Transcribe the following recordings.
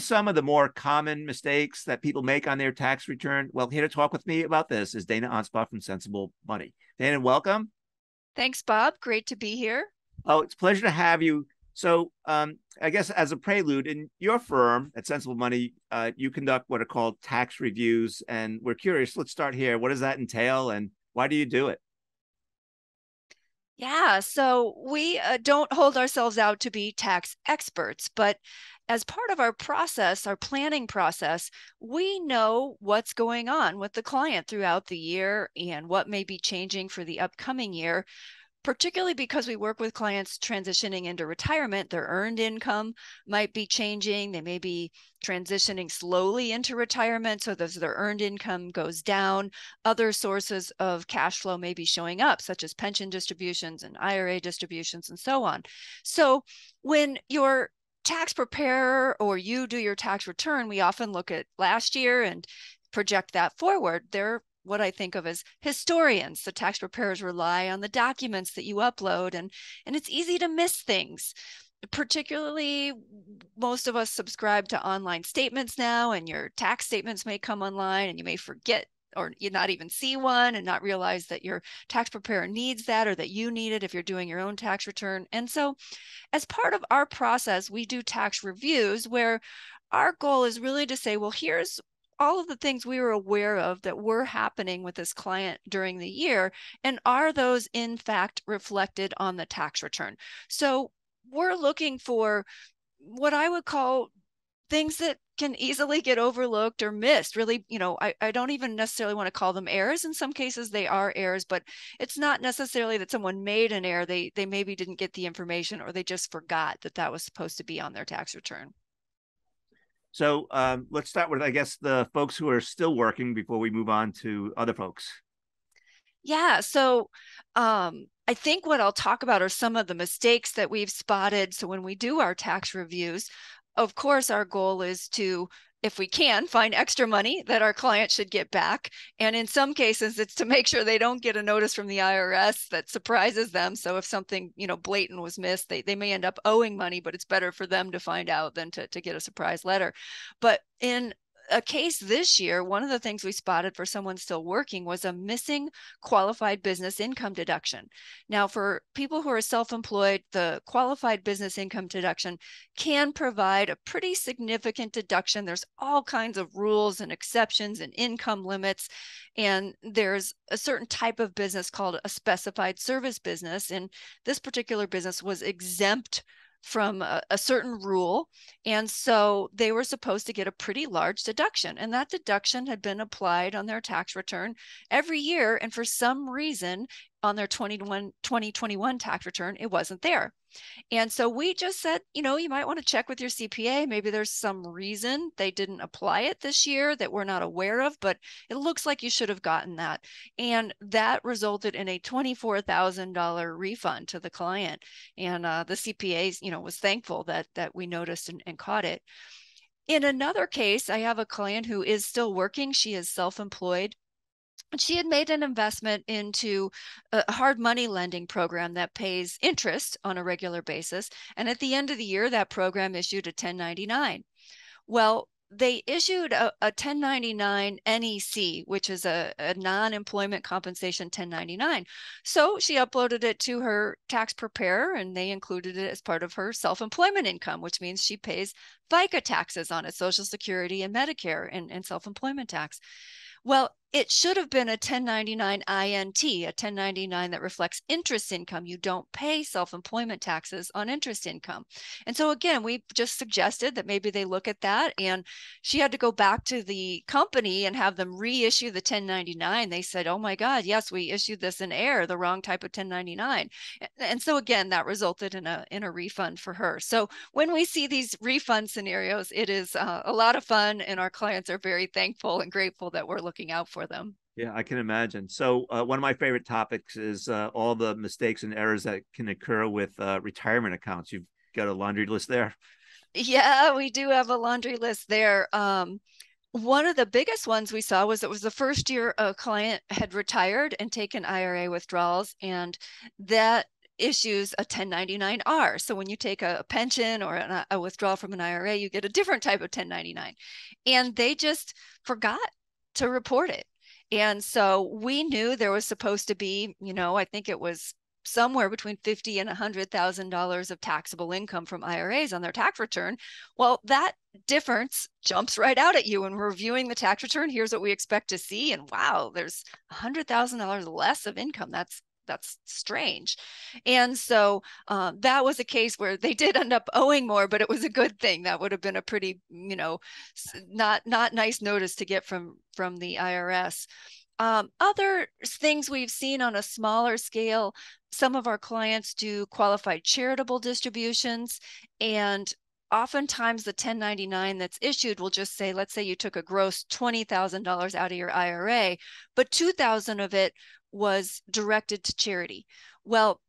are some of the more common mistakes that people make on their tax return? Well, here to talk with me about this is Dana Anspach from Sensible Money. Dana, welcome. Thanks, Bob. Great to be here. Oh, it's a pleasure to have you. So, um, I guess as a prelude, in your firm at Sensible Money, uh, you conduct what are called tax reviews, and we're curious. Let's start here. What does that entail, and why do you do it? Yeah, so we uh, don't hold ourselves out to be tax experts, but as part of our process, our planning process, we know what's going on with the client throughout the year and what may be changing for the upcoming year particularly because we work with clients transitioning into retirement, their earned income might be changing. They may be transitioning slowly into retirement. So as their earned income goes down, other sources of cash flow may be showing up, such as pension distributions and IRA distributions and so on. So when your tax preparer or you do your tax return, we often look at last year and project that forward. They're what I think of as historians. The tax preparers rely on the documents that you upload, and, and it's easy to miss things. Particularly, most of us subscribe to online statements now, and your tax statements may come online and you may forget or you not even see one and not realize that your tax preparer needs that or that you need it if you're doing your own tax return. And so, as part of our process, we do tax reviews where our goal is really to say, well, here's all of the things we were aware of that were happening with this client during the year and are those in fact reflected on the tax return so we're looking for what i would call things that can easily get overlooked or missed really you know I, I don't even necessarily want to call them errors in some cases they are errors but it's not necessarily that someone made an error they they maybe didn't get the information or they just forgot that that was supposed to be on their tax return so um, let's start with, I guess, the folks who are still working before we move on to other folks. Yeah. So um, I think what I'll talk about are some of the mistakes that we've spotted. So when we do our tax reviews, of course, our goal is to if we can find extra money that our client should get back. And in some cases it's to make sure they don't get a notice from the irs that surprises them. So if something you know blatant was missed they, they may end up owing money but it's better for them to find out than to, to get a surprise letter. But in a case this year, one of the things we spotted for someone still working was a missing qualified business income deduction. Now, for people who are self employed, the qualified business income deduction can provide a pretty significant deduction. There's all kinds of rules and exceptions and income limits. And there's a certain type of business called a specified service business. And this particular business was exempt from a, a, certain rule. And so they were supposed to get a pretty large deduction. And that deduction had been applied on their tax return every year. And for some reason, on their 21, 2021 tax return, it wasn't there. And so we just said, you know, you might want to check with your CPA. Maybe there's some reason they didn't apply it this year that we're not aware of, but it looks like you should have gotten that. And that resulted in a $24,000 refund to the client. And uh, the CPA, you know, was thankful that that we noticed and, and caught it. In another case, I have a client who is still working. She is self employed she had made an investment into a hard money lending program that pays interest on a regular basis. And at the end of the year, that program issued a 1099. Well, they issued a, a 1099 NEC, which is a, a non employment compensation 1099. So she uploaded it to her tax preparer and they included it as part of her self employment income, which means she pays FICA taxes on it, Social Security and Medicare and, and self employment tax. Well, it should have been a 1099 INT, a 1099 that reflects interest income. You don't pay self employment taxes on interest income. And so, again, we just suggested that maybe they look at that. And she had to go back to the company and have them reissue the 1099. They said, oh my God, yes, we issued this in error, the wrong type of 1099. And so, again, that resulted in a, in a refund for her. So, when we see these refund scenarios, it is uh, a lot of fun. And our clients are very thankful and grateful that we're looking out for for them. Yeah, I can imagine. So, uh, one of my favorite topics is uh, all the mistakes and errors that can occur with uh, retirement accounts. You've got a laundry list there. Yeah, we do have a laundry list there. Um, one of the biggest ones we saw was it was the first year a client had retired and taken IRA withdrawals, and that issues a 1099R. So when you take a pension or a, a withdrawal from an IRA, you get a different type of 1099. And they just forgot to report it. And so we knew there was supposed to be, you know, I think it was somewhere between fifty and a hundred thousand dollars of taxable income from IRAs on their tax return. Well, that difference jumps right out at you when we're reviewing the tax return. Here's what we expect to see, and wow, there's a hundred thousand dollars less of income. That's that's strange. And so uh, that was a case where they did end up owing more, but it was a good thing. That would have been a pretty, you know, not not nice notice to get from from the IRS. Um, other things we've seen on a smaller scale, some of our clients do qualified charitable distributions and oftentimes the 1099 that's issued will just say let's say you took a gross $20,000 out of your IRA but 2000 of it was directed to charity. Well,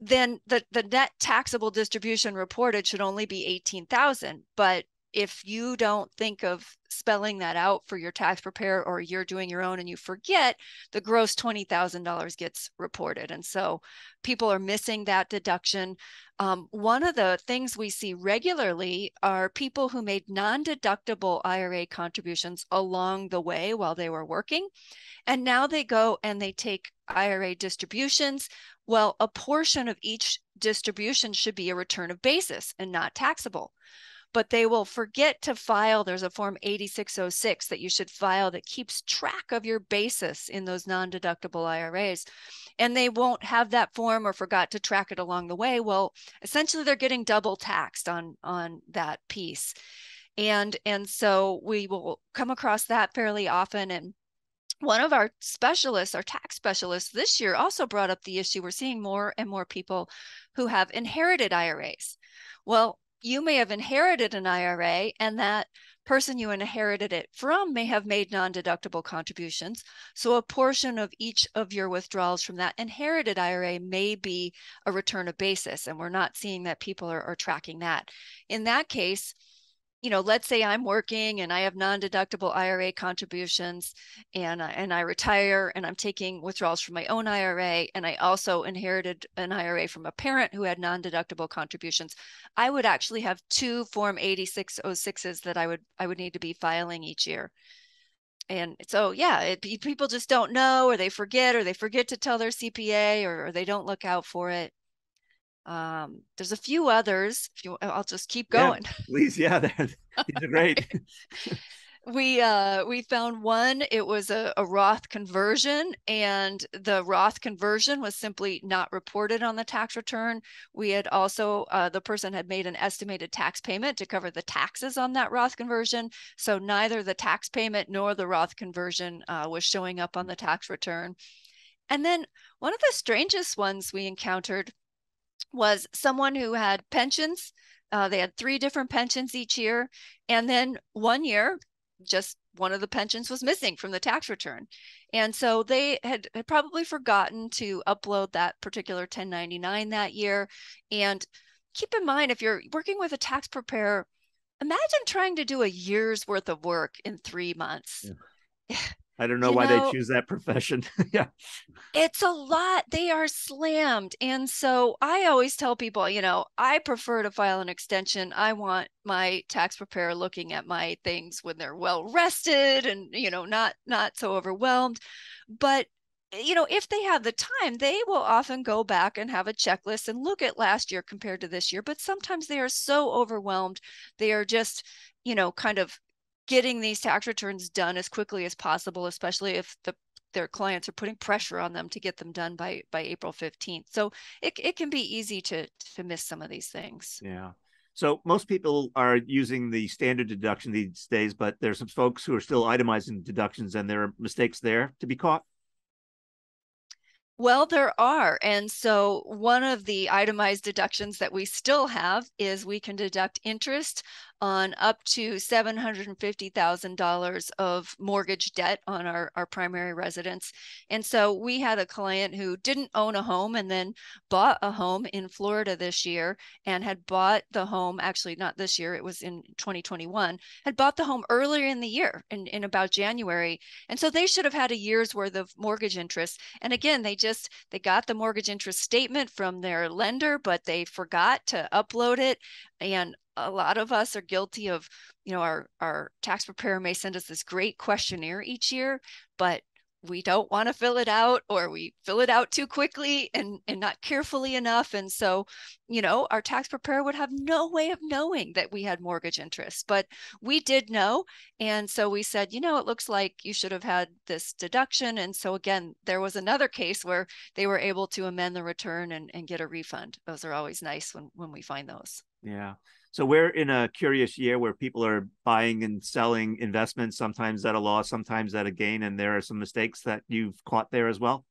then the, the net taxable distribution reported should only be 18,000. But if you don't think of spelling that out for your tax preparer or you're doing your own and you forget, the gross $20,000 gets reported. And so people are missing that deduction. Um, one of the things we see regularly are people who made non deductible IRA contributions along the way while they were working. And now they go and they take IRA distributions. Well, a portion of each distribution should be a return of basis and not taxable but they will forget to file. There's a form 8606 that you should file that keeps track of your basis in those non deductible IRAs. And they won't have that form or forgot to track it along the way. Well, essentially, they're getting double taxed on, on that piece. And, and so we will come across that fairly often. And one of our specialists, our tax specialists this year, also brought up the issue. We're seeing more and more people who have inherited IRAs. Well, you may have inherited an IRA and that person you inherited it from may have made non-deductible contributions. So a portion of each of your withdrawals from that inherited IRA may be a return of basis. And we're not seeing that people are, are tracking that. In that case, you know, let's say I'm working and I have non-deductible IRA contributions and and I retire and I'm taking withdrawals from my own IRA and I also inherited an IRA from a parent who had non-deductible contributions. I would actually have two form 8606s that I would I would need to be filing each year. And so yeah, it, people just don't know or they forget or they forget to tell their CPA or, or they don't look out for it. Um, there's a few others. If you, I'll just keep going. Yeah, please, yeah, these are great. we uh, we found one. It was a, a Roth conversion, and the Roth conversion was simply not reported on the tax return. We had also uh, the person had made an estimated tax payment to cover the taxes on that Roth conversion, so neither the tax payment nor the Roth conversion uh, was showing up on the tax return. And then one of the strangest ones we encountered was someone who had pensions. Uh, they had three different pensions each year. And then one year, just one of the pensions was missing from the tax return. And so they had, had probably forgotten to upload that particular 1099 that year. And keep in mind, if you're working with a tax preparer, imagine trying to do a year's worth of work in three months. Yeah. I don't know you why know, they choose that profession. yeah. It's a lot. They are slammed. And so I always tell people, you know, I prefer to file an extension. I want my tax preparer looking at my things when they're well rested and, you know, not not so overwhelmed. But eh, you know, if they have the time, they will often go back and have a checklist and look at last year compared to this year. But sometimes they are so overwhelmed, they are just, you know, kind of getting these tax returns done as quickly as possible, especially if the their clients are putting pressure on them to get them done by by April 15th. So it, it can be easy to to miss some of these things. Yeah. So most people are using the standard deduction these days, but there's some folks who are still itemizing deductions and there are mistakes there to be caught. Well, there are. And so one of the itemized deductions that we still have is we can deduct interest on up to $750,000 of mortgage debt on our, our primary residence. And so we had a client who didn't own a home and then bought a home in Florida this year and had bought the home, actually, not this year, it was in 2021, had bought the home earlier in the year in, in about January. And so they should have had a year's worth of mortgage interest. And again, they just, they got the mortgage interest statement from their lender, but they forgot to upload it. And a lot of us are guilty of, you know, our, our tax preparer may send us this great questionnaire each year, but we don't want to fill it out or we fill it out too quickly and, and not carefully enough. And so, you know, our tax preparer would have no way of knowing that we had mortgage interest, but we did know. And so we said, you know, it looks like you should have had this deduction. And so again, there was another case where they were able to amend the return and, and get a refund. Those are always nice when, when we find those. Yeah. So we're in a curious year where people are buying and selling investments, sometimes at a loss, sometimes at a gain, and there are some mistakes that you've caught there as well.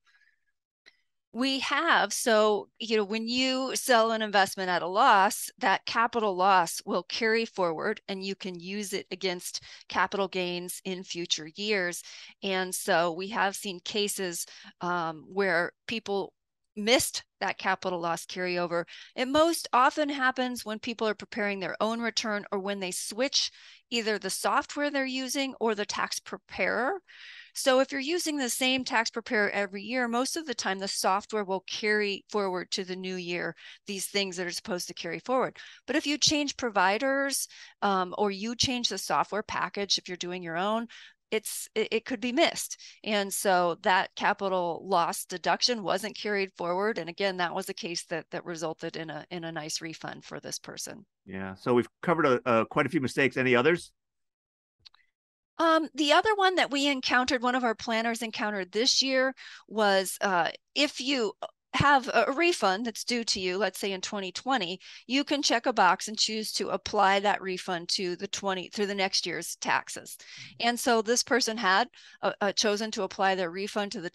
We have. So, you know, when you sell an investment at a loss, that capital loss will carry forward and you can use it against capital gains in future years. And so we have seen cases um, where people missed that capital loss carryover. It most often happens when people are preparing their own return or when they switch either the software they're using or the tax preparer. So if you're using the same tax preparer every year, most of the time the software will carry forward to the new year these things that are supposed to carry forward. But if you change providers um, or you change the software package, if you're doing your own, it's it, it, could be missed. And so that capital loss deduction wasn't carried forward. And again that was a case that that resulted in a in a nice refund for this person. Yeah. So we've covered a, a quite a few mistakes. Any others? Um, the other one that we encountered, one of our planners encountered this year, was uh, if you have a refund that's due to you, let's say in 2020, you can check a box and choose to apply that refund to the 20 through the next year's taxes. Mm-hmm. And so this person had uh, uh, chosen to apply their refund to the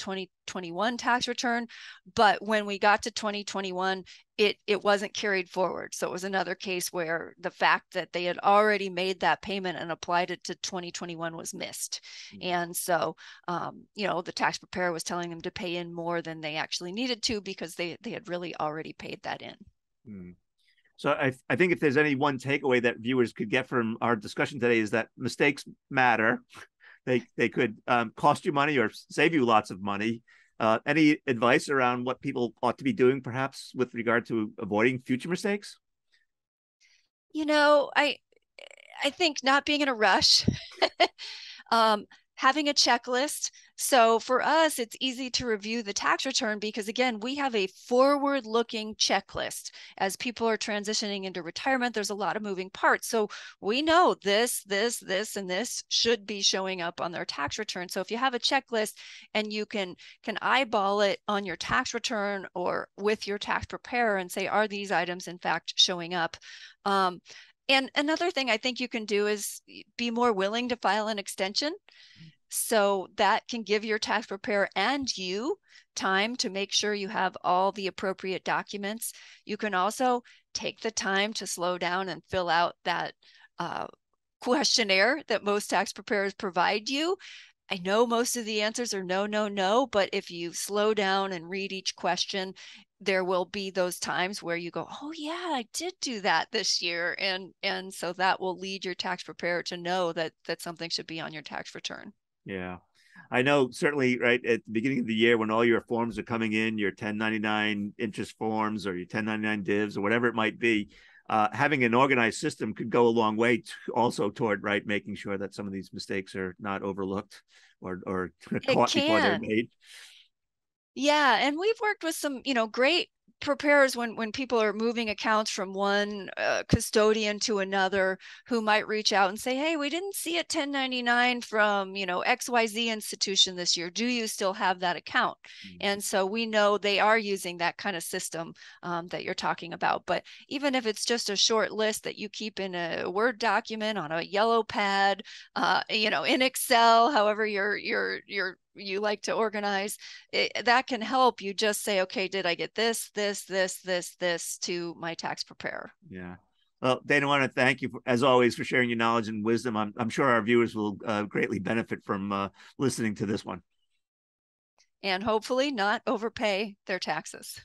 2021 tax return, but when we got to 2021, it it wasn't carried forward. So it was another case where the fact that they had already made that payment and applied it to 2021 was missed. Mm-hmm. And so, um, you know, the tax preparer was telling them to pay in more than they actually needed to because they they had really already paid that in. Mm-hmm. So I, I think if there's any one takeaway that viewers could get from our discussion today is that mistakes matter. They they could um, cost you money or save you lots of money. Uh, any advice around what people ought to be doing, perhaps, with regard to avoiding future mistakes? You know, I I think not being in a rush, um, having a checklist. So for us, it's easy to review the tax return because, again, we have a forward looking checklist. As people are transitioning into retirement, there's a lot of moving parts. So we know this, this, this, and this should be showing up on their tax return. So if you have a checklist and you can can eyeball it on your tax return or with your tax preparer and say, are these items in fact showing up? Um, and another thing I think you can do is be more willing to file an extension. So that can give your tax preparer and you time to make sure you have all the appropriate documents. You can also take the time to slow down and fill out that uh, questionnaire that most tax preparers provide you. I know most of the answers are no, no, no, but if you slow down and read each question, there will be those times where you go oh yeah i did do that this year and and so that will lead your tax preparer to know that that something should be on your tax return yeah. I know certainly right at the beginning of the year when all your forms are coming in your 1099 interest forms or your 1099 divs or whatever it might be uh, having an organized system could go a long way to also toward right making sure that some of these mistakes are not overlooked or or caught before they're made. Yeah, and we've worked with some, you know, great prepares when when people are moving accounts from one uh, custodian to another who might reach out and say hey we didn't see a 1099 from you know xyz institution this year. Do you still have that account? Mm-hmm. and so we know they are using that kind of system um, that you're talking about. But even if it's just a short list that you keep in a word document on a yellow pad uh, you know in excel however you're you're you're you like to organize it, eh, that can help you just say okay did i get this this this this this to my tax preparer yeah Well, Dana, I want to thank you, for, as always, for sharing your knowledge and wisdom. I'm, I'm sure our viewers will uh, greatly benefit from uh, listening to this one. And hopefully not overpay their taxes.